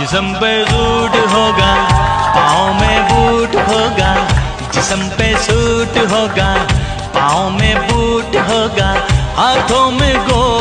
जिसम पे सूट होगा, पाँव में बूट होगा, जिसम पे सूट होगा, पाँव में बूट होगा, हाथों में गो